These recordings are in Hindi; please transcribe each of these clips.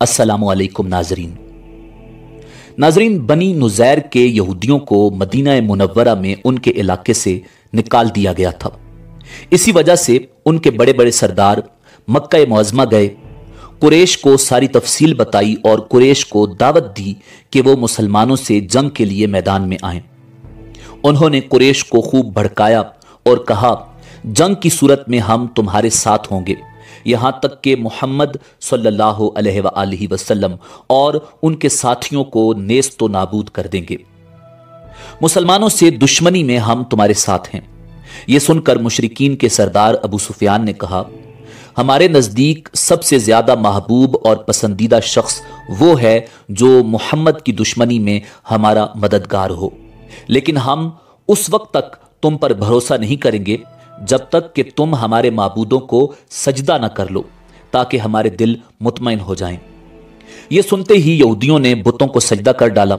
अस्सलाम वालेकुम नाजरीन। नाजरीन, बनी नुजैर के यहूदियों को मदीना मुनवरा में उनके इलाके से निकाल दिया गया था। इसी वजह से उनके बड़े बड़े सरदार मक्का मुआजमा गए। कुरेश को सारी तफसील बताई और कुरेश को दावत दी कि वो मुसलमानों से जंग के लिए मैदान में आए। उन्होंने कुरेश को खूब भड़काया और कहा, जंग की सूरत में हम तुम्हारे साथ होंगे। यहाँ तक कि मोहम्मद सल्लल्लाहु अलैहि और उनके साथियों को नेस्त तो नाबूद कर देंगे। मुसलमानों से दुश्मनी में हम तुम्हारे साथ हैं। यह सुनकर मुशरकिन के सरदार अबू सुफियान ने कहा, हमारे नज़दीक सबसे ज़्यादा महबूब और पसंदीदा शख्स वो है जो मोहम्मद की दुश्मनी में हमारा मददगार हो। लेकिन हम उस वक्त तक तुम पर भरोसा नहीं करेंगे जब तक कि तुम हमारे मबूदों को सजदा न कर लो, ताकि हमारे दिल मुतमिन हो जाएँ। ये सुनते ही यहूदियों ने बुतों को सजदा कर डाला।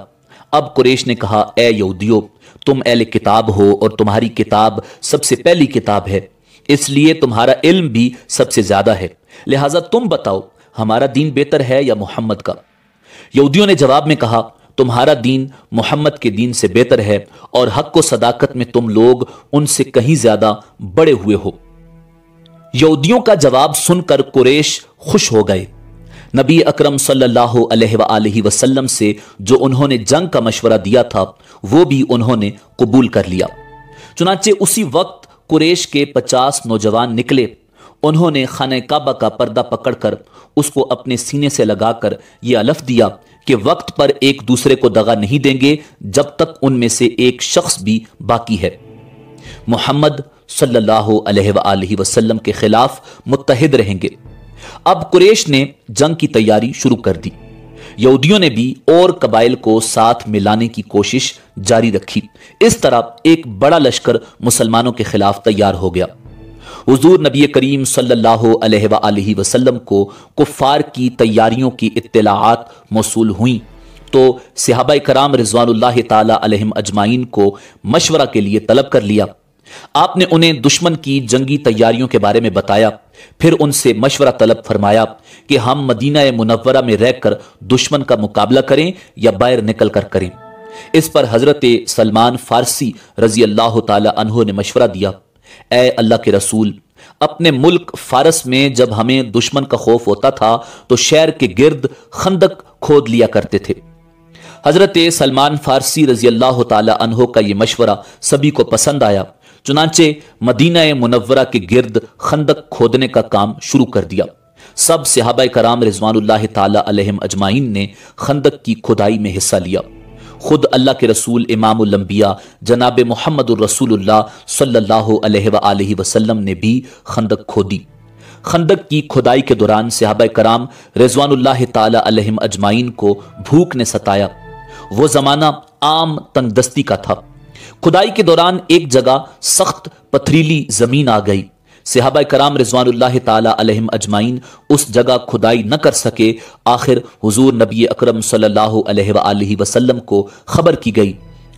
अब कुरेश ने कहा, ए यहूदियों, तुम एल किताब हो और तुम्हारी किताब सबसे पहली किताब है। इसलिए तुम्हारा इल्म भी सबसे ज़्यादा है। लिहाजा तुम बताओ, हमारा दीन बेहतर है या मोहम्मद का? यहूदियों ने जवाब में कहा तुम्हारा दीन मोहम्मद के दीन से बेहतर है और हक व सदाकत में तुम लोग उनसे कहीं ज़्यादा बड़े हुए हो। यहूदियों का जवाब सुनकर कुरेश खुश हो गए। नबी अकरम सल्लल्लाहु अलैहि वसल्लम से जो उन्होंने जंग का मशवरा दिया था, वो भी उन्होंने कबूल कर लिया। चुनाचे उसी वक्त कुरेश के पचास नौजवान निकले। उन्होंने खान काबा का पर्दा पकड़कर उसको अपने सीने से लगाकर यह अलफ दिया कि वक्त पर एक दूसरे को दगा नहीं देंगे, जब तक उनमें से एक शख्स भी बाकी है। मोहम्मद वसल्लम के खिलाफ मुतहद रहेंगे। अब कुरेश ने जंग की तैयारी शुरू कर दी। यहूदियों ने भी और कबाइल को साथ मिलाने की कोशिश जारी रखी। इस तरह एक बड़ा लश्कर मुसलमानों के खिलाफ तैयार हो गया। हुजूर नबी करीम सल्लल्लाहु को कुफ़ार की तैयारियों की इत्तलात मौसूल हुई। तो सिहाबा कराम रिजवान तलम अजमाइन को मशवरा के लिए तलब कर लिया। आपने उन्हें दुश्मन की जंगी तैयारियों के बारे में बताया। फिर उनसे मशवरा तलब फरमाया कि हम मदीना मुनवरा में रहकर दुश्मन का मुकाबला करें या बाहर निकल कर करें। इस पर हज़रत सलमान फारसी रज़ी अल्लाह तहों ने मशवरा दिया। ए अल्लाह के रसूल, अपने मुल्क फारस में जब हमें दुश्मन का खौफ होता था तो शहर के गिर्द खंदक खोद लिया करते थे। हज़रत सलमान फारसी रज़ी अल्लाह तहों का यह मशवरा सभी को पसंद आया। चुनाचे मदीना मुनवरा के गिर्द खंदक खोदने का काम शुरू कर दिया। सब सिहाबा कराम रिजवान अजमाइन ने खंदक की खुदाई में हिस्सा लिया। खुद अल्लाह के रसूल इमामबिया जनाब मोहम्मद वसल्लम ने भी खंदक खोदी। खंदक की खुदाई के दौरान सिहाबा कराम रिजवान अजमाइन को भूख ने सताया। वो जमाना आम तंगदस्ती का था। खुदाई के दौरान एक जगह सख्त पथरीली ज़मीन आ गई। सिहाबा कराम रिजवान अजमाइन उस जगह खुदाई न कर सके। आखिर हुजूर नबी अकरम सल्लल्लाहु को खबर की गई।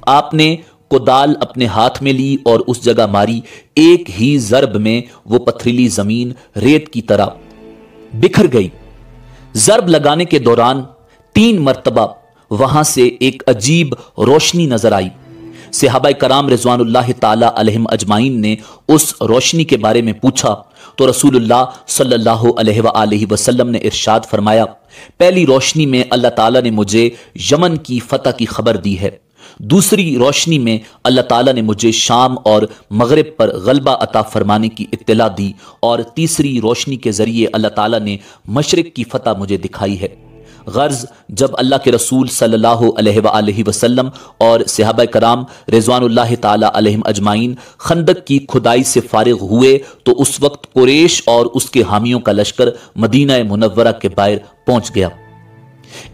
आपने कुदाल अपने हाथ में ली और उस जगह मारी। एक ही जरब में वो पथरीली ज़मीन रेत की तरह बिखर गई। जरब लगाने के दौरान तीन मरतबा वहाँ से एक अजीब रोशनी नज़र आई। सिहाबा कराम रिजवान तलम अजमाइन ने उस रोशनी के बारे में पूछा तो रसूलुल्लाह सल्लल्लाहु अलैहि वसल्लम ने इरशाद फरमाया, पहली रोशनी में अल्लाह ताला ने मुझे यमन की फतह की खबर दी है। दूसरी रोशनी में अल्लाह ताला ने मुझे शाम और मगरब पर गलबा अता फरमाने की इत्तला दी, और तीसरी रोशनी के ज़रिए अल्लाह ताला ने मशरक की फतह मुझे दिखाई है। गर्ज जब अल्लाह के रसूल वसल्लम और सिहाबा कराम रिजवान तलम अजमाइन खंदक की खुदाई से फारिग हुए तो उस वक्त कुरेश और उसके हामियों का लश्कर मदीना मुनवरा के बाहर पहुँच गया।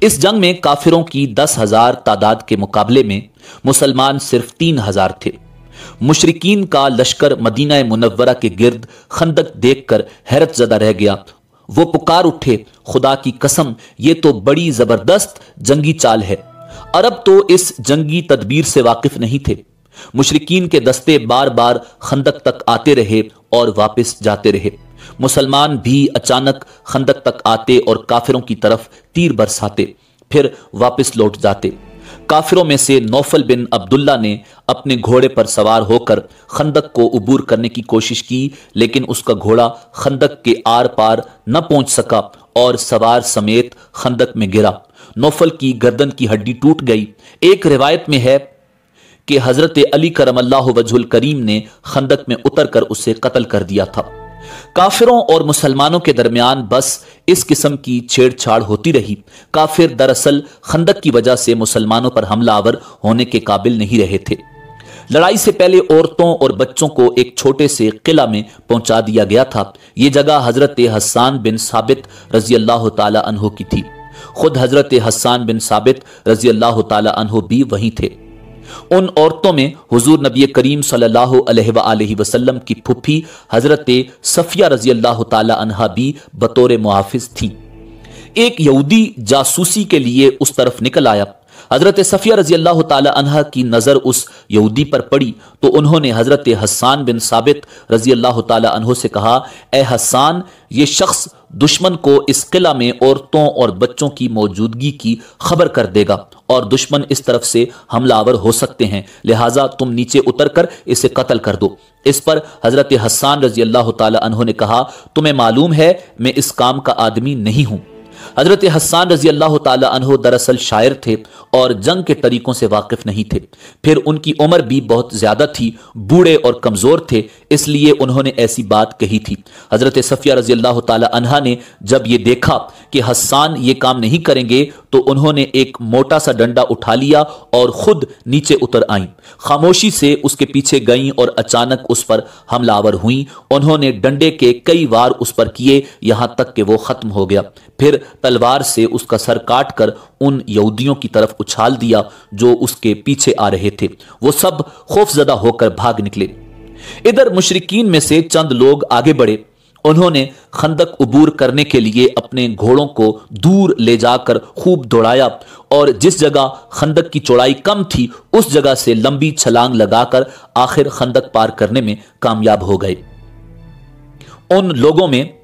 इस जंग में काफिरों की दस हज़ार तादाद के मुकाबले में मुसलमान सिर्फ़ तीन हज़ार थे। मुशरकिन का लश्कर मदीना मुनवरा के गिर्द खंदक देखकर हैरत जदा रह गया वो पुकार उठे, खुदा की कसम, ये तो बड़ी ज़बरदस्त जंगी चाल है। अरब तो इस जंगी तदबीर से वाकिफ नहीं थे। मुशरकिन के दस्ते बार बार खंदक तक आते रहे और वापस जाते रहे। मुसलमान भी अचानक खंदक तक आते और काफिरों की तरफ़ तीर बरसाते, फिर वापस लौट जाते। काफिरों में से नौफल बिन अब्दुल्ला ने अपने घोड़े पर सवार होकर खंदक को उबूर करने की कोशिश की, लेकिन उसका घोड़ा खंदक के आर पार न पहुँच सका और सवार समेत खंदक में गिरा। नौफल की गर्दन की हड्डी टूट गई। एक रिवायत में है कि हज़रत अली करम वजहुल करीम ने खंदक में उतरकर उसे कत्ल कर दिया था। काफिरों और मुसलमानों के दरमियान बस इस किस्म की छेड़छाड़ होती रही। काफिर दरअसल खंदक की वजह से मुसलमानों पर हमलावर होने के काबिल नहीं रहे थे। लड़ाई से पहले औरतों और बच्चों को एक छोटे से किला में पहुँचा दिया गया था। यह जगह हज़रत हसान बिन साबित रज़ी अल्लाह तहो की थी। खुद हज़रत हसान बिन साबित रज़ी अल्लाह तहो भी वहीं थे। उन औरतों में हुजूर नबी करीम सल्लल्लाहु अलैहि वसल्लम की फुफी हज़रत सफिया रज़ी अल्लाह तहा भी बतौर मुहाफिज थी। एक यहूदी जासूसी के लिए उस तरफ़ निकल आया। हज़रत सफ़िया रज़ी अल्लाह तहा की नज़र उस यहूदी पर पड़ी तो उन्होंने हज़रत हसान बिन साबित रज़ी अल्लाह तहों से कहा, ए हसान ये शख्स दुश्मन को इस किला में औरतों और बच्चों की मौजूदगी की खबर कर देगा और दुश्मन इस तरफ़ से हमलावर हो सकते हैं। लिहाजा तुम नीचे उतर कर इसे कत्ल कर दो। इस पर हज़रत हसान रज़ी अल्लाह तहों ने कहा, तुम्हें मालूम है, मैं इस काम का आदमी नहीं हूँ। हज़रत हसान रज़ी अल्लाह तहो दरअसल शायर थे और जंग के तरीकों से वाकिफ नहीं थे। फिर उनकी उम्र भी बहुत ज़्यादा थी, बूढ़े और कमज़ोर थे, इसलिए उन्होंने ऐसी बात कही थी। हज़रत सफिया रज़ी अल्लाह तहा ने जब ये देखा कि हसान ये काम नहीं करेंगे तो उन्होंने एक मोटा सा डंडा उठा लिया और खुद नीचे उतर आई। खामोशी से उसके पीछे गईं और अचानक उस पर हमलावर हुई। उन्होंने डंडे के कई वार उस पर किए, यहाँ तक कि वो खत्म हो गया। फिर तलवार से उसका सर काट कर उन यहूदियों की तरफ़ उछाल दिया, जो उसके पीछे आ रहे थे। वो सब खौफजदा होकर भाग निकले। इधर मुशरकिन में से चंद लोग आगे बढ़े। उन्होंने खंदक उबूर करने के लिए अपने घोड़ों को दूर ले जाकर खूब दौड़ाया और जिस जगह खंदक की चौड़ाई कम थी, उस जगह से लंबी छलांग लगाकर आखिर खंदक पार करने में कामयाब हो गए। उन लोगों में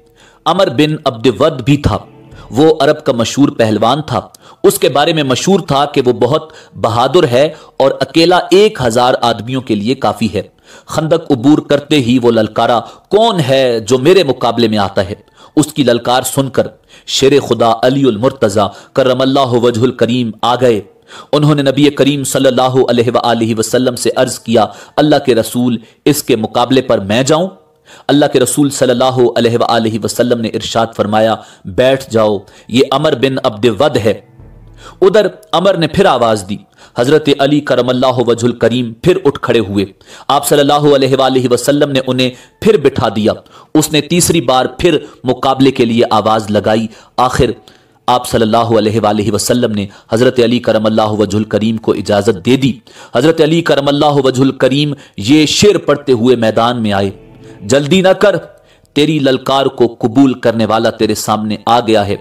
अमर बिन अब्दवद भी था। वो अरब का मशहूर पहलवान था। उसके बारे में मशहूर था कि वो बहुत बहादुर है और अकेला एक हज़ार आदमियों के लिए काफ़ी है। खंदक उबूर करते ही वो ललकारा, कौन है जो मेरे मुकाबले में आता है? उसकी ललकार सुनकर शेर खुदा अली मुर्तजा करमल्ला वजहुल करीम आ गए। उन्होंने नबी करीम सल्लल्लाहु अलैहि वसल्लम से अर्ज़ किया, अल्लाह के रसूल, इसके मुकाबले पर मैं जाऊँ? अल्लाह के रसूल सल्लल्लाहु अलैहि वसल्लम ने इरशाद फरमाया, बैठ जाओ, ये अमर बिन अब्द है। उधर अमर ने फिर आवाज़ दी। हज़रत अली करमल्लाह वजुल करीम फिर उठ खड़े हुए। आप सल्लल्लाहु अलैहि वसल्लम ने उन्हें फिर बिठा दिया। उसने तीसरी बार फिर मुकाबले के लिए आवाज़ लगाई। आखिर आप सल्लल्लाहु अलैहि वसल्लम ने हज़रत अली करमल्लाह वजुल करीम को इजाज़त दे दी। हज़रत अली करमल्लाह वजुल करीम ये शेर पढ़ते हुए मैदान में आए। जल्दी ना कर, तेरी ललकार को कबूल करने वाला तेरे सामने आ गया है।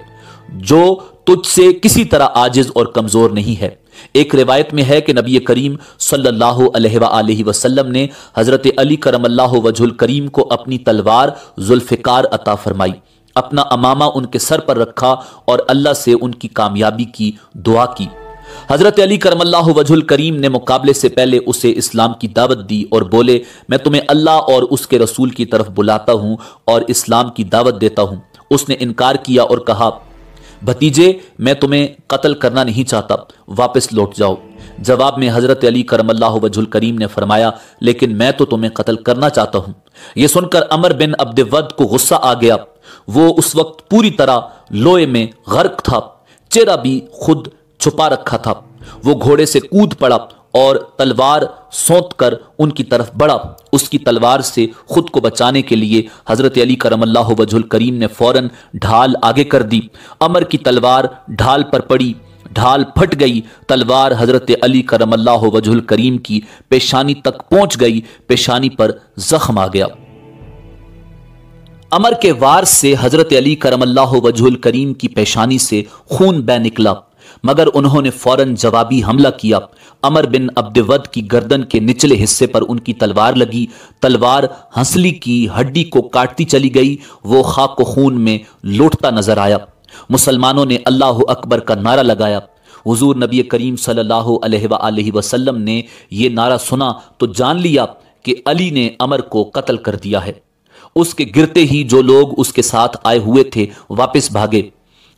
जो तुझसे किसी तरह आजिज और कमज़ोर नहीं है। एक रिवायत में है कि नबी करीम सल्लल्लाहु अलैहि वसल्लम ने हज़रत अली करम अल्लाह वजुल करीम को अपनी तलवार जुल्फ़िकार अता फरमाई। अपना अमामा उनके सर पर रखा और अल्लाह से उनकी कामयाबी की दुआ की। हज़रत अली करमल्लाह वजुल करीम ने मुकाबले से पहले उसे इस्लाम की दावत दी और बोले, मैं तुम्हें अल्लाह और उसके रसूल की तरफ़ बुलाता हूँ और इस्लाम की दावत देता हूँ। उसने इनकार किया और कहा भतीजे, मैं तुम्हें कत्ल करना नहीं चाहता। वापस लौट जाओ। जवाब में हज़रत अली करमल्लाह वजुल करीम ने फरमाया, लेकिन मैं तो तुम्हें कत्ल करना चाहता हूँ। यह सुनकर अमर बिन अब्दवद को गुस्सा आ गया। वो उस वक्त पूरी तरह लोहे में गर्क था। चेहरा भी खुद छुपा रखा था। वो घोड़े से कूद पड़ा और तलवार सौंत कर उनकी तरफ़ बढ़ा। उसकी तलवार से खुद को बचाने के लिए हज़रत अली करमल्लाह वजुल करीम ने फ़ौरन ढाल आगे कर दी। अमर की तलवार ढाल पर पड़ी। ढाल फट गई। तलवार हज़रत अली करमल्लाह वजुल करीम की पेशानी तक पहुँच गई। पेशानी पर जख्म आ गया। अमर के वार से हज़रत अली करमल्लाह वजुल करीम की पेशानी से खून बह निकला। मगर उन्होंने फ़ौरन जवाबी हमला किया। अमर बिन अब्दवद की गर्दन के निचले हिस्से पर उनकी तलवार लगी। तलवार हंसली की हड्डी को काटती चली गई। वो खाक खून में लौटता नज़र आया। मुसलमानों ने अल्लाह अकबर का नारा लगाया। हुजूर नबी करीम सल्लल्लाहु अलैहि वसल्लम ने यह नारा सुना तो जान लिया कि अली ने अमर को कत्ल कर दिया है। उसके गिरते ही जो लोग उसके साथ आए हुए थे वापस भागे।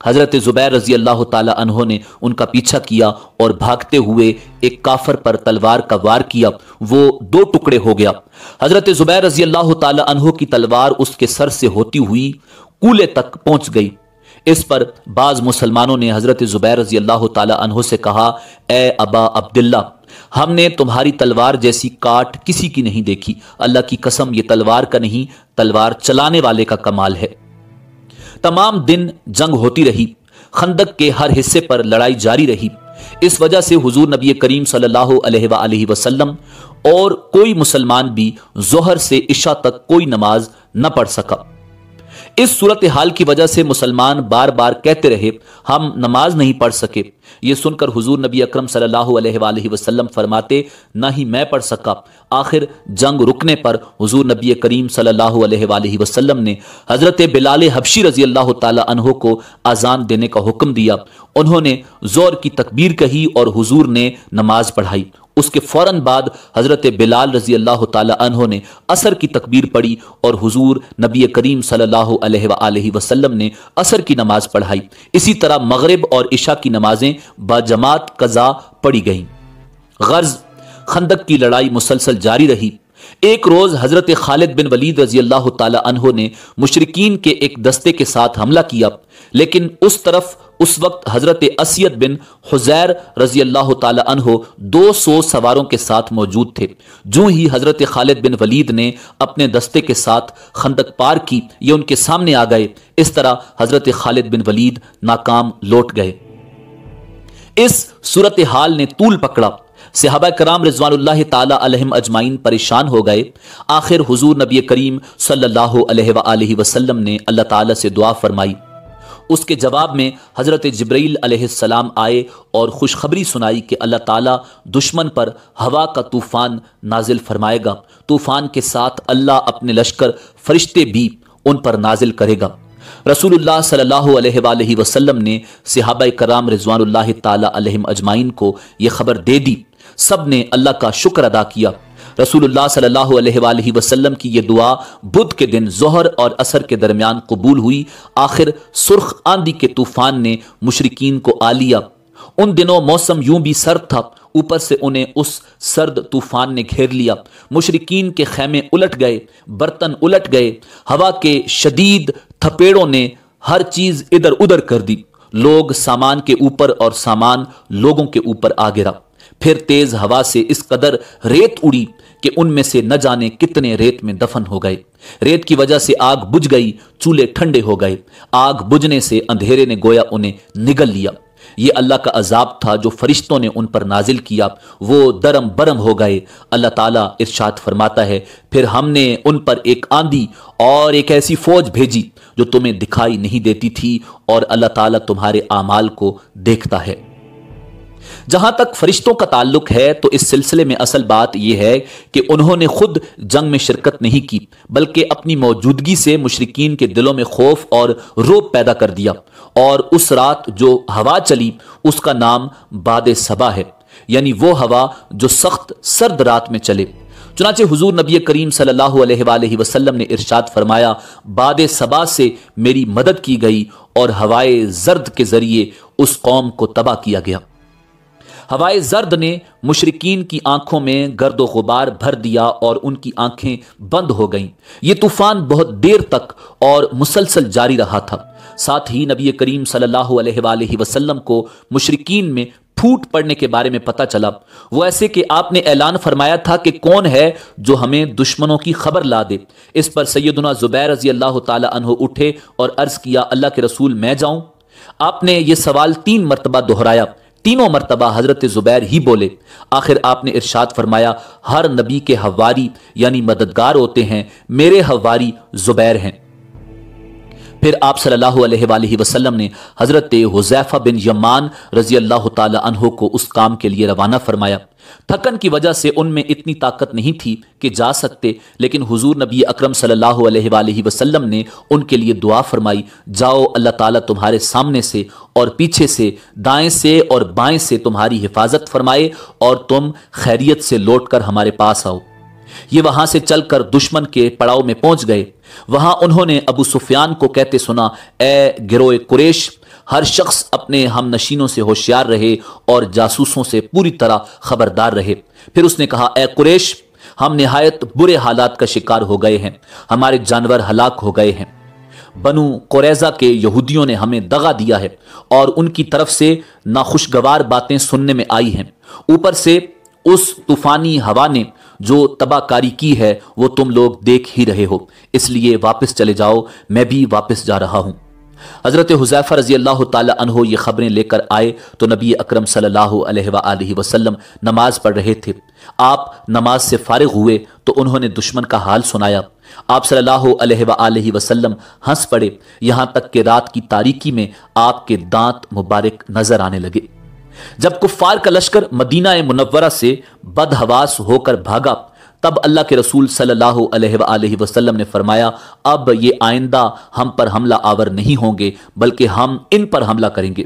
हज़रत जुबैर रज़ी अल्लाह तहों ने उनका पीछा किया और भागते हुए एक काफर पर तलवार का वार किया। वो दो टुकड़े हो गया। हज़रत जुबैर रज़ी अल्लाह तहों की तलवार उसके सर से होती हुई कूले तक पहुँच गई। इस पर बाज मुसलमानों ने हज़रत जुबैर रज़ी अल्लाह तहों से कहा, ए अबा अब्दुल्ला, हमने तुम्हारी तलवार जैसी काट किसी की नहीं देखी। अल्लाह की कसम, ये तलवार का नहीं, तलवार चलाने वाले का कमाल है। तमाम दिन जंग होती रही, खंदक के हर हिस्से पर लड़ाई जारी रही। इस वजह से हुजूर नबी करीम सल्लल्लाहु अलैहि वसल्लम और कोई मुसलमान भी जोहर से इशा तक कोई नमाज़ न पढ़ सका। इस सूरत हाल की वजह से मुसलमान बार बार कहते रहे, हम नमाज़ नहीं पढ़ सके। ये सुनकर हुजूर नबी अकरम सल्लल्लाहु अलैहि वसल्लम फरमाते, ना ही मैं पढ़ सका। आखिर जंग रुकने पर हुजूर नबी करीम सल्लल्लाहु अलैहि वसल्लम ने हज़रत बिलाल हबशी रज़ी अल्लाह तहों को आज़ान देने का हुक्म दिया। उन्होंने ज़ोर की तकबीर कही और हुजूर ने नमाज़ पढ़ाई। उसके फ़ौरन बाद हज़रत बिलाल रज़ी अल्लाह तहों ने असर की तकबीर पढ़ी और हुजूर नबी करीम वसल्लम ने असर की नमाज़ पढ़ाई। इसी तरह मगरब और इशा की नमाजें बाजमात कज़ा पढ़ी गईं। गर्ज, खंदक की लड़ाई मुसलसल जारी रही। एक रोज हज़रत खालिद बिन वलीद रज़ी अल्लाह तहों ने मुशरकिन के एक दस्ते के साथ हमला किया, लेकिन उस तरफ़ उस वक्त हज़रत असियत बिन हुजैर रज़ी अल्लाह तहो दो सौ सवारों के साथ मौजूद थे। जो ही हज़रत खालिद बिन वलीद ने अपने दस्ते के साथ खंदक पार की, ये उनके सामने आ गए। इस तरह हज़रत खालिद बिन वलीद नाकाम लौट गए। इस सूरत हाल ने तूल पकड़ा। सिहाबा कराम रिजवान तलम अजमाइन परेशान हो गए। आखिर हुजूर नबी करीम सल्लल्लाहु अलैहि वसल्लम ने अल्लाह ताला से दुआ फरमाई। उसके जवाब में हज़रत जब्राईल आए और खुशखबरी सुनाई कि अल्लाह ताला दुश्मन पर हवा का तूफ़ान नाजिल फरमाएगा। तूफ़ान के साथ अल्लाह अपने लश्कर फरिश्ते भी उन पर नाजिल करेगा। रसूलुल्लाह सल्लल्लाहु अलैहि वसल्लम ने सिहाबा कराम रिजवान तजमाइन अजमाइन को यह खबर दे दी। सबने अल्लाह का शुक्र अदा किया। रसूलुल्लाह सल्लल्लाहु अलैहि वसल्लम की यह दुआ बुध के दिन, जोहर और असर के दरमियान कबूल हुई। आखिर सुर्ख आंधी के तूफ़ान ने मुशरकिन को आ लिया। उन दिनों मौसम यूँ भी सर्द था, ऊपर से उन्हें उस सर्द तूफ़ान ने घेर लिया। मुशरकिन के खेमे उलट गए, बर्तन उलट गए। हवा के शदीद थपेड़ों ने हर चीज़ इधर उधर कर दी। लोग सामान के ऊपर और सामान लोगों के ऊपर आ गिरा। फिर तेज हवा से इस कदर रेत उड़ी। कि उनमें से न जाने कितने रेत में दफन हो गए। रेत की वजह से आग बुझ गई, चूल्हे ठंडे हो गए। आग बुझने से अंधेरे ने गोया उन्हें निगल लिया। ये अल्लाह का अजाब था जो फरिश्तों ने उन पर नाजिल किया। वो दरम बरम हो गए। अल्लाह ताला इरशाद फरमाता है, फिर हमने उन पर एक आंधी और एक ऐसी फौज भेजी जो तुम्हें दिखाई नहीं देती थी और अल्लाह ताला तुम्हारे आमाल को देखता है। जहाँ तक फरिश्तों का ताल्लुक है तो इस सिलसिले में असल बात यह है कि उन्होंने खुद जंग में शिरकत नहीं की, बल्कि अपनी मौजूदगी से मुशरकिन के दिलों में खौफ और रोब पैदा कर दिया। और उस रात जो हवा चली, उसका नाम बाद सबा है, यानी वो हवा जो सख्त, सर्द रात में चले। चुनाचे हुजूर नबी करीम सल्लल्लाहु वसल्लम ने इरशाद फरमाया, बाद सबा से मेरी मदद की गई और हवाए जर्द के ज़रिए उस कौम को तबाह किया गया। हवाए जर्द ने मुशरकिन की आँखों में गर्द गुबार भर दिया और उनकी आँखें बंद हो गईं। ये तूफ़ान बहुत देर तक और मुसलसल जारी रहा था। साथ ही नबी करीम सल्लल्लाहु अलैहि वसल्लम को मुशरकिन में फूट पड़ने के बारे में पता चला। वो ऐसे कि आपने ऐलान फरमाया था कि कौन है जो हमें दुश्मनों की खबर ला दे। इस पर सैदना जुबैर रज़ी अल्लाह तहो उठे और अर्ज़ किया, अल्लाह के रसूल, मैं जाऊँ? आपने ये सवाल तीन मरतबा दोहराया। तीनों मरतबा हज़रत ज़ुबैर ही बोले, आखिर आपने इरशाद फरमाया, हर नबी के हवारी यानी मददगार होते हैं, मेरे हवारी ज़ुबैर हैं। फिर आप सल्लल्लाहु अलैहि वसल्लम ने हज़रत हुजैफा बिन यमान रज़ी अल्लाह तहो को उस काम के लिए रवाना फरमाया। थकन की वजह से उनमें इतनी ताकत नहीं थी कि जा सकते, लेकिन हुजूर नबी अकरम सल्लल्लाहु अलैहि वसल्लम ने उनके लिए दुआ फरमाई, जाओ, अल्लाह ताला तुम्हारे सामने से और पीछे से, दाएँ से और बाएँ से तुम्हारी हिफाजत फरमाए और तुम खैरियत से लौटकर हमारे पास आओ। ये वहाँ से चलकर दुश्मन के पड़ाव में पहुँच गए। वहाँ उन्होंने अबू सुफियान को कहते सुना, ए गिरोए कुरेश, हर शख्स अपने हम नशीनों से होशियार रहे और जासूसों से पूरी तरह खबरदार रहे। फिर उसने कहा, ए कुरेश, हम निहायत बुरे हालात का शिकार हो गए हैं। हमारे जानवर हलाक हो गए हैं। बनु कोरेजा के यहूदियों ने हमें दगा दिया है और उनकी तरफ़ से नाखुशगवार बातें सुनने में आई हैं। ऊपर से उस तूफानी हवा ने जो तबाहकारी की है, वो तुम लोग देख ही रहे हो। इसलिए वापस चले जाओ, मैं भी वापस जा रहा हूँ। हज़रत हुजैफ़ा रज़ी अल्लाह तहो ये खबरें लेकर आए तो नबी अकरम सल्लल्लाहु अलैहि वसल्लम नमाज़ पढ़ रहे थे। आप नमाज़ से फारिग हुए तो उन्होंने दुश्मन का हाल सुनाया। आप सल्लल्लाहु अलैहि वसल्लम हंस पड़े। यहाँ तक कि रात की तारीकी में आपके दांत मुबारक नज़र आने लगे। जब कुफ्फार का लश्कर मदीना मुनव्वरा से बदहवास होकर भागा, तब अल्लाह के रसूल सल्लल्लाहु अलैहि वसल्लम ने फरमाया, अब ये आइंदा हम पर हमला आवर नहीं होंगे, बल्कि हम इन पर हमला करेंगे।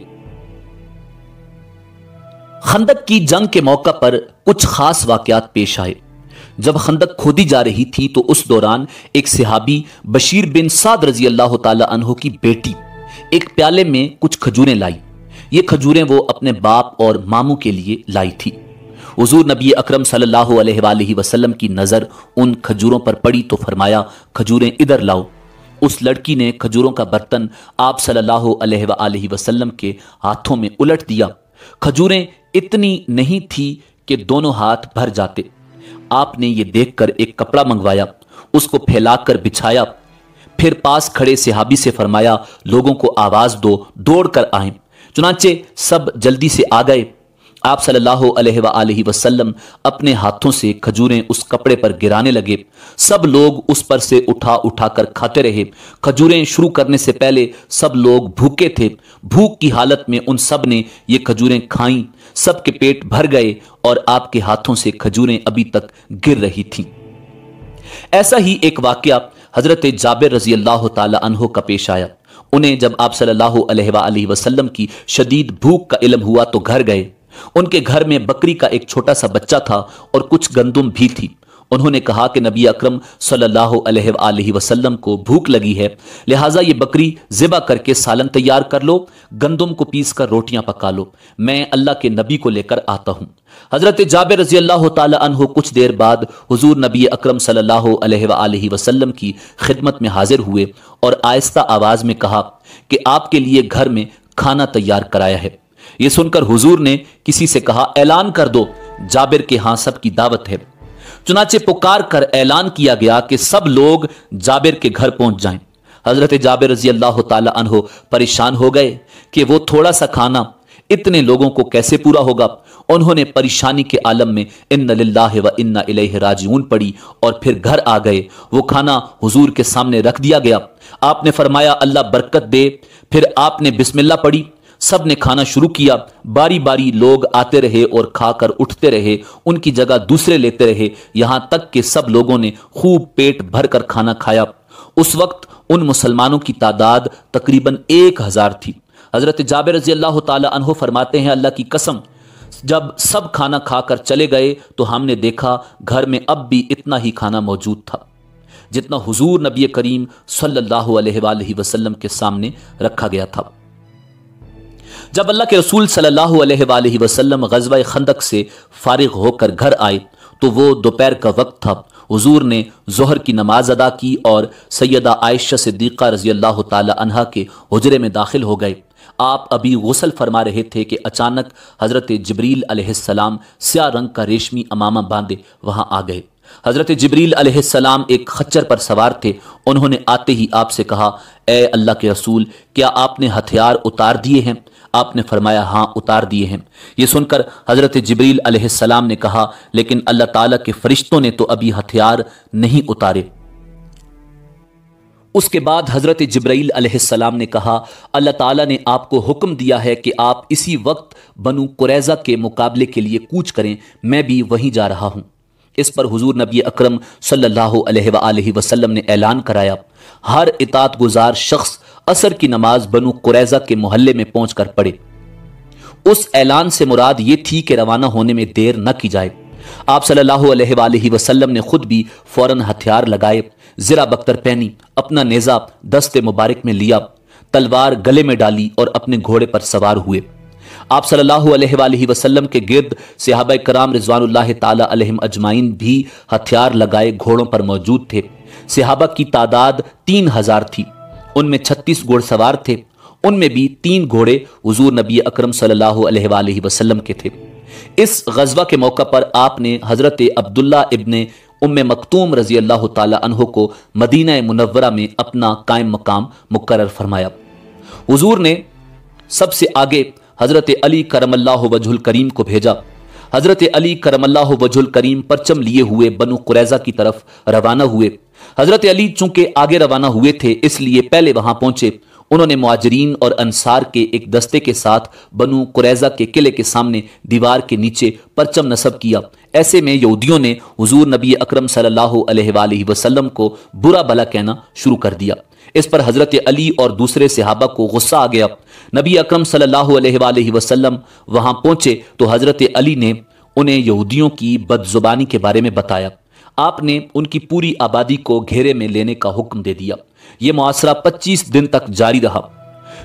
खंदक की जंग के मौका पर कुछ खास वाकयात पेश आए। जब खंदक खोदी जा रही थी तो उस दौरान एक सिहाबी बशीर बिन साद रज़ी अल्लाह तहों की बेटी एक प्याले में कुछ खजूरें लाई। ये खजूरें वो अपने बाप और मामू के लिए लाई थी। हजूर नबी अकरम सल्लल्लाहु वसल्लम की नज़र उन खजूरों पर पड़ी तो फरमाया, खजूरें इधर लाओ। उस लड़की ने खजूरों का बर्तन आप सल्लल्लाहु अलैहि वसल्लम के हाथों में उलट दिया। खजूरें इतनी नहीं थी कि दोनों हाथ भर जाते। आपने ये देखकर एक कपड़ा मंगवाया, उसको फैलाकर बिछाया। फिर पास खड़े सिहाबी से फरमाया, लोगों को आवाज़ दो दौड़ कर आए। चुनाचे सब जल्दी से आ गए। आप सल्लल्लाहु अलैहि वसल्लम अपने हाथों से खजूरें उस कपड़े पर गिराने लगे। सब लोग उस पर से उठा उठाकर खाते रहे। खजूरें शुरू करने से पहले सब लोग भूखे थे। भूख की हालत में उन सबने ये खजूरें खाई। सबके पेट भर गए और आपके हाथों से खजूरें अभी तक गिर रही थीं। ऐसा ही एक वाक्य हज़रत जाबिर रज़ी अल्लाह तहो का पेश आया। उन्हें जब आप सल्लल्लाहु अलैहि वसल्लम की शदीद भूख का इल्म हुआ तो घर गए। उनके घर में बकरी का एक छोटा सा बच्चा था और कुछ गंदुम भी थी। उन्होंने कहा कि नबी अकरम सल्लल्लाहु अलैहि वसल्लम को भूख लगी है, लिहाजा ये बकरी ज़िबा करके सालन तैयार कर लो, गंदुम को पीस कर रोटियाँ पका लो। मैं अल्लाह के नबी को लेकर आता हूँ। हज़रत जाबिर रज़ी अल्लाह तहो कुछ देर बाद हुजूर नबी अकरम सल्लल्लाहु अलैहि वसल्लम की खिदमत में हाजिर हुए और आहिस्ता आवाज़ में कहा कि आपके लिए घर में खाना तैयार कराया है। यह सुनकर हुजूर ने किसी से कहा, ऐलान कर दो, जाबिर के हाँ सब की दावत है। चुनाचे पुकार कर ऐलान किया गया कि सब लोग जाबिर के घर पहुँच जाएँ। हज़रत जाबिर रज़ी अल्लाह तहो परेशान हो गए कि वो थोड़ा सा खाना इतने लोगों को कैसे पूरा होगा? उन्होंने परेशानी के आलम में इन व इन्ना राजीन पड़ी और फिर घर आ गए। वो खाना हुजूर के सामने रख दिया गया। आपने फरमाया, अल्लाह बरकत दे। फिर आपने बिस्मिल्लाह पढ़ी। सबने खाना शुरू किया। बारी बारी लोग आते रहे और खाकर उठते रहे। उनकी जगह दूसरे लेते रहे। यहाँ तक कि सब लोगों ने खूब पेट भरकर खाना खाया। उस वक्त उन मुसलमानों की तादाद तकरीबन एक हज़ार थी। हज़रत जाबिर रज़ी अल्लाह तहो फरमाते हैं, अल्लाह की कसम, जब सब खाना खाकर चले गए तो हमने देखा घर में अब भी इतना ही खाना मौजूद था, जितना हुजूर नबी करीम सल्लल्लाहु अलैहि वसल्लम के सामने रखा गया था। जब अल्लाह के रसूल सल्लल्लाहु अलैहि वसल्लम गजवा खंदक से फारिग होकर घर आए तो वो दोपहर का वक्त था। हुजूर ने जहर की नमाज़ अदा की और सैयदा आयशा सिद्दीक़ा रज़ी अल्लाह तहा के हजरे में दाखिल हो गए। आप अभी गसल फरमा रहे थे कि अचानक हज़रत जबरील अलैहिस्सलाम स्या रंग का रेशमी अमामा बांधे वहाँ आ गए। हज़रत जबरील अलैहिस्सलाम एक खच्चर पर सवार थे। उन्होंने आते ही आपसे कहा, ए अल्लाह के रसूल, क्या आपने हथियार उतार दिए हैं? आपने फरमाया हाँ उतार दिए हैं। ये सुनकर हज़रत जबरील अलैहिस्सलाम ने कहा, लेकिन अल्लाह ताला के फरिश्तों ने तो अभी हथियार नहीं उतारे। उसके बाद हज़रत जब्राईल अलैहिस्सलाम ने कहा, अल्लाह ताला ने आपको हुक्म दिया है कि आप इसी वक्त बनु कुरैज़ा के मुकाबले के लिए कूच करें, मैं भी वहीं जा रहा हूँ। इस पर हुजूर नबी अकरम सल्लल्लाहु अलैहि वसल्लम ने ऐलान कराया। हर इतात गुजार शख्स असर की नमाज़ बनु कुरैज़ा के मोहल्ले में पहुँच कर पढ़े। उस ऐलान से मुराद ये थी कि रवाना होने में देर न की जाए। आप सल्लल्लाहु अलैहि वसल्लम ने खुद भी फ़ौरन हथियार लगाए। ज़रा बख्तर पहनी अपना नेज़ा दस्ते मुबारक में लिया, तलवार गले में डाली और अपने घोड़े पर सवार हुए। आप सल्लल्लाहु अलैहि वसल्लम के गिर्द सिहाबा कराम रिजवान ताला अजमाइन भी हथियार लगाए घोड़ों पर मौजूद थे। सिहाबा की तादाद तीन हज़ार थी। उनमें छत्तीस घोड़सवार थे। उनमें भी तीन घोड़े हजूर नबी अक्रम सल्लल्लाहु के थे। इस गजबा के मौका पर आपने हज़रत अब्दुल्ला इब्ने उम्म मकतूम रज़ी अल्लाह तहों को मदीना मुनवरा में अपना कायम मकाम मुकर फरमाया। हुजूर ने सबसे आगे हज़रत अली करमल्लाह वजुल करीम को भेजा। हज़रत अली करमल्लाह वजुल करीम परचम लिए हुए बनु कुरैजा की तरफ़ रवाना हुए। हज़रत अली चूँकि आगे रवाना हुए थे, इसलिए पहले वहाँ पहुँचे। उन्होंने मुआजरीन और अंसार के एक दस्ते के साथ बनु कुरैजा के किले के सामने दीवार के नीचे परचम नसब किया। ऐसे में यहूदियों ने हुजूर नबी अकरम सल्लल्लाहु अलैहि वसल्लम को बुरा भला कहना शुरू कर दिया। इस पर हज़रत अली और दूसरे सिहाबा को गुस्सा आ गया। नबी अकरम सल्लल्लाहु अलैहि वसल्लम वहाँ पहुँचे तो हज़रत अली ने उन्हें यहूदियों की बदजुबानी के बारे में बताया। आपने उनकी पूरी आबादी को घेरे में लेने का हुक्म दे दिया। यह मुआसरा 25 दिन तक जारी रहा।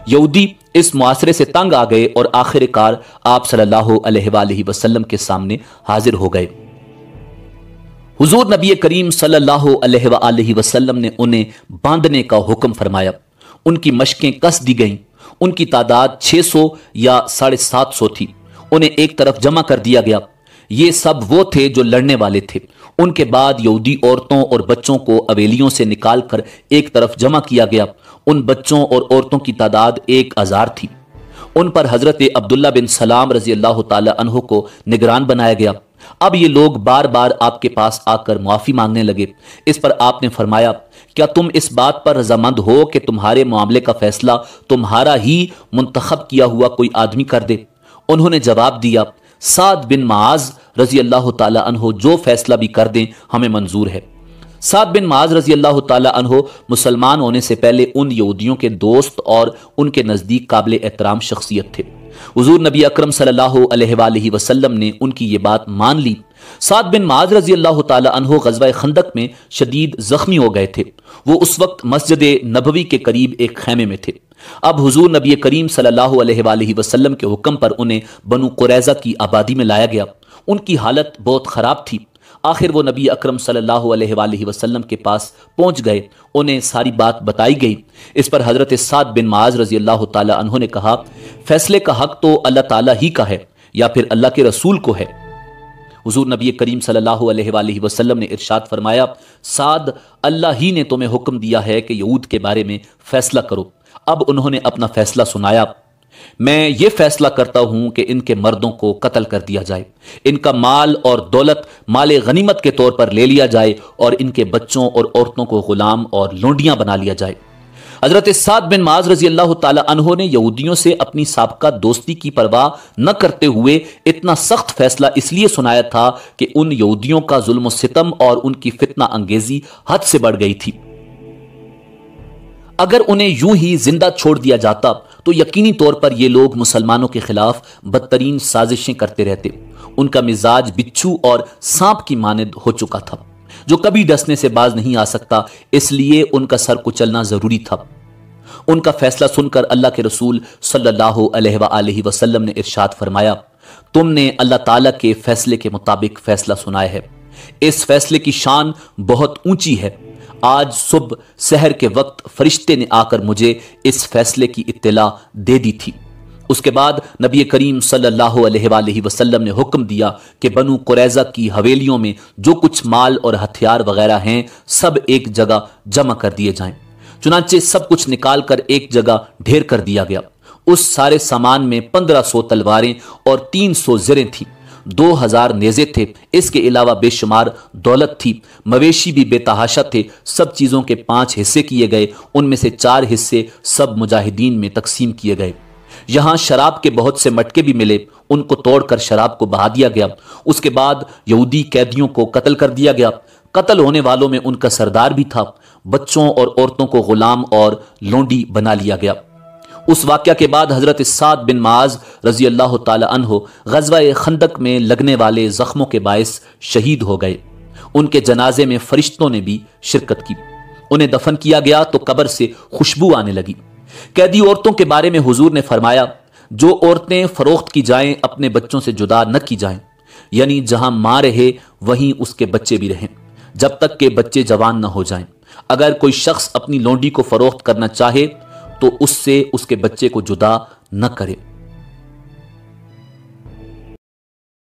यहूदी इस मुआसरे से तंग आ गए और आखिरकार आप वसल्लम के सामने हाजिर हो गए। हुजूर नबी करीम सल्लल्लाहु अलैहि वसल्लम ने उन्हें बांधने का हुक्म फरमाया। उनकी मशकें कस दी गईं। उनकी तादाद 600 या साढ़े सात सौ थी। उन्हें एक तरफ़ जमा कर दिया गया। ये सब वो थे जो लड़ने वाले थे। उनके बाद यहूदी औरतों और बच्चों को अवेलियों से निकाल कर एक तरफ़ जमा किया गया। उन बच्चों और औरतों की तादाद एक हज़ार थी। उन पर हज़रत अब्दुल्ला बिन सलाम रज़ी अल्लाह तहों को निगरान बनाया गया। अब ये लोग बार बार आपके पास आकर मुआफ़ी मांगने लगे। इस पर आपने फरमाया, क्या तुम इस बात पर रजामंद हो कि तुम्हारे मामले का फैसला तुम्हारा ही मुंतखब किया हुआ कोई आदमी कर दे? उन्होंने जवाब दिया साद बिन माज रज़ी अल्लाह तहो जो फैसला भी कर दें, हमें मंजूर है। साद बिन माज रज़ी अल्लाह तहो मुसलमान होने से पहले उन यहूदियों के दोस्त और उनके नज़दीक काबिल एहतराम शख्सियत थे। हजूर नबी अक्रम वसल्लम ने उनकी ये बात मान ली। साद बिन माज रज़ी अल्लाह तहो गजवा खंदक में शदीद जख्मी हो गए थे। वो उस वक्त मस्जिद नबवी के करीब एक खैमे में थे। अब हुजूर नबी करीम सल्लल्लाहु अलैहि वसल्लम के हुक्म पर उन्हें बनु कुरैजा की आबादी में लाया गया। उनकी हालत बहुत ख़राब थी। आखिर वो नबी अकरम सल्लल्लाहु अलैहि वसल्लम के पास पहुँच गए। उन्हें सारी बात बताई गई। इस पर हज़रत साद बिन माज रज़ी अल्लाह तहों ने कहा, फैसले का हक तो अल्लाह ताला ही का है, या फिर अल्लाह के रसूल को है? हुजूर नबी करीम सल्लल्लाहु अलैहि वसल्लम ने इरशाद फरमाया, साद, अल्लाह ही ने तुम्हें हुक्म दिया है कि यहूद के बारे में फैसला करो। अब उन्होंने अपना फैसला सुनाया। मैं ये फैसला करता हूँ कि इनके मर्दों को कत्ल कर दिया जाए। इनका माल और दौलत माल गनीमत के तौर पर ले लिया जाए और इनके बच्चों और औरतों को गुलाम और लोंडियाँ बना लिया जाए। हज़रत साद बिन माज रज़ी अल्लाह तहों ने यहूदियों से अपनी सबका दोस्ती की परवाह न करते हुए इतना सख्त फैसला इसलिए सुनाया था कि उन यहूदियों का जुल्म सितम और उनकी फितना अंगेजी हद से बढ़ गई थी। अगर उन्हें यूँ ही ज़िंदा छोड़ दिया जाता तो यकीनी तौर पर ये लोग मुसलमानों के खिलाफ बदतरीन साजिशें करते रहते। उनका मिजाज बिच्छू और सांप की मानद हो चुका था, जो कभी डसने से बाज नहीं आ सकता, इसलिए उनका सर कुचलना ज़रूरी था। उनका फैसला सुनकर अल्लाह के रसूल सल्लल्लाहु अलैहि वसल्लम ने इरशाद फरमाया, तुमने अल्लाह ताला के फैसले के मुताबिक फैसला सुनाया है। इस फैसले की शान बहुत ऊँची है। आज सुबह शहर के वक्त फरिश्ते ने आकर मुझे इस फैसले की इत्तला दे दी थी। उसके बाद नबी करीम सल्लल्लाहु अलैहि वसल्लम ने हुक्म दिया कि बनु कुरैजा की हवेलियों में जो कुछ माल और हथियार वगैरह हैं, सब एक जगह जमा कर दिए जाएँ। चुनाचे सब कुछ निकाल कर एक जगह ढेर कर दिया गया। उस सारे सामान में पंद्रह सौ तलवारें और तीन सौ जरें थी। दो हज़ार नेजे थे। इसके अलावा बेशुमार दौलत थी। मवेशी भी बेतहाशा थे। सब चीज़ों के पाँच हिस्से किए गए। उनमें से चार हिस्से सब मुजाहिदीन में तकसीम किए गए। यहाँ शराब के बहुत से मटके भी मिले। उनको तोड़कर शराब को बहा दिया गया। उसके बाद यहूदी कैदियों को कत्ल कर दिया गया। कत्ल होने वालों में उनका सरदार भी था। बच्चों और औरतों को गुलाम और लोंडी बना लिया गया। उस वाक्य के बाद हज़रत साद बिन माज रज़ी अल्लाह तहो गजवा खंदक में लगने वाले जख्मों के बायस शहीद हो गए। उनके जनाजे में फरिश्तों ने भी शिरकत की। उन्हें दफन किया गया तो कब्र से खुशबू आने लगी। कैदी औरतों के बारे में हुजूर ने फरमाया, जो औरतें फरोख्त की जाएँ, अपने बच्चों से जुदा न की जाएँ। यानी जहाँ माँ रहे, वहीं उसके बच्चे भी रहें, जब तक के बच्चे जवान न हो जाएँ। अगर कोई शख्स अपनी लोंडी को फरोख्त करना चाहे तो उससे उसके बच्चे को जुदा न करे।